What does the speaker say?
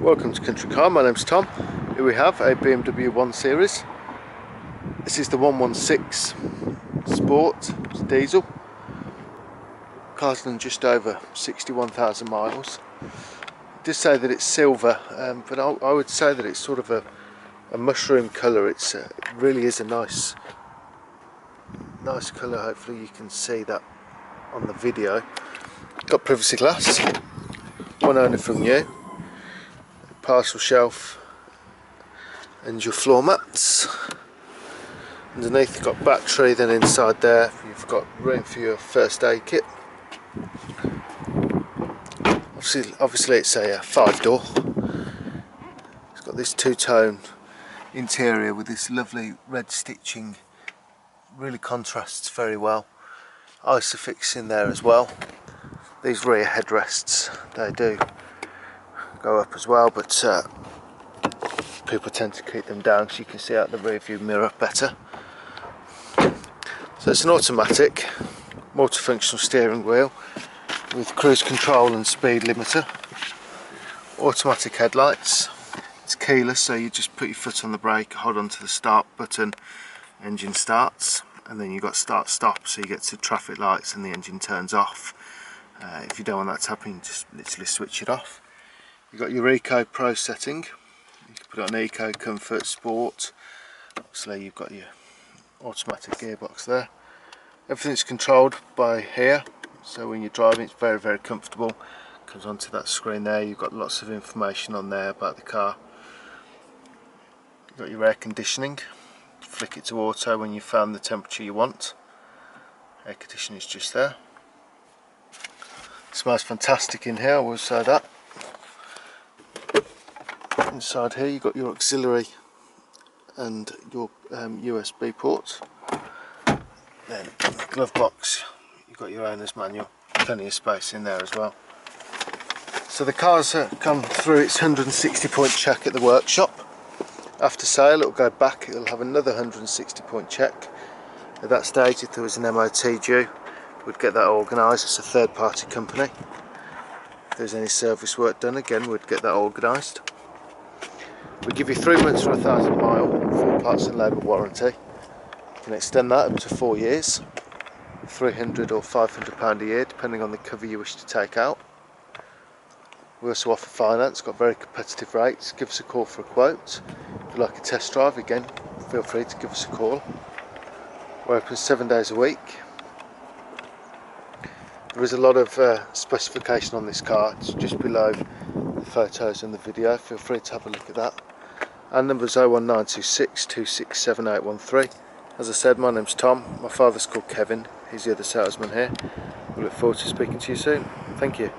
Welcome to Country Car, my name's Tom. Here we have a BMW 1 Series. This is the 116 Sport diesel. Car's done just over 61,000 miles. It does say that it's silver, um, but I, I, would say that it's sort of a, a mushroom colour. It's, uh, it really is a nice, nice colour. Hopefully you can see that on the video. Got privacy glass, one owner from you parcel shelf and your floor mats. Underneath you've got battery then inside there you've got room for your first aid kit. Obviously, obviously it's a, a five door. It's got this two-tone interior with this lovely red stitching. Really contrasts very well. Isofix in there as well. These rear headrests they do go up as well but uh, people tend to keep them down so you can see out the rear view mirror better. So it's an automatic multifunctional steering wheel with cruise control and speed limiter. Automatic headlights. It's keyless so you just put your foot on the brake hold on to the start button engine starts and then you've got start stop so you get to traffic lights and the engine turns off. Uh, if you don't want that to happen just literally switch it off You've got your Eco Pro setting. You can put it on Eco, Comfort, Sport. Obviously you've got your automatic gearbox there. Everything's controlled by here, so when you're driving it's very very comfortable. Comes onto that screen there, you've got lots of information on there about the car. You've got your air conditioning. Flick it to auto when you've found the temperature you want. Air conditioning is just there. It smells fantastic in here, I will say that inside here you've got your auxiliary and your um, USB ports. Then the glove box you've got your owner's manual plenty of space in there as well. So the car's come through its 160 point check at the workshop. After sale it'll go back it'll have another 160 point check. At that stage if there was an MOT due we'd get that organised it's a third party company. If there's any service work done again we'd get that organised we give you three months for a thousand mile full parts and labour warranty. You can extend that up to four years, 300 or 500 pound a year depending on the cover you wish to take out. We also offer finance, got very competitive rates. Give us a call for a quote. If you'd like a test drive, again, feel free to give us a call. We're open seven days a week. There is a lot of uh, specification on this car, it's just below the photos and the video, feel free to have a look at that. Our number is 01926 267813. As I said, my name's Tom, my father's called Kevin, he's the other salesman here. We look forward to speaking to you soon. Thank you.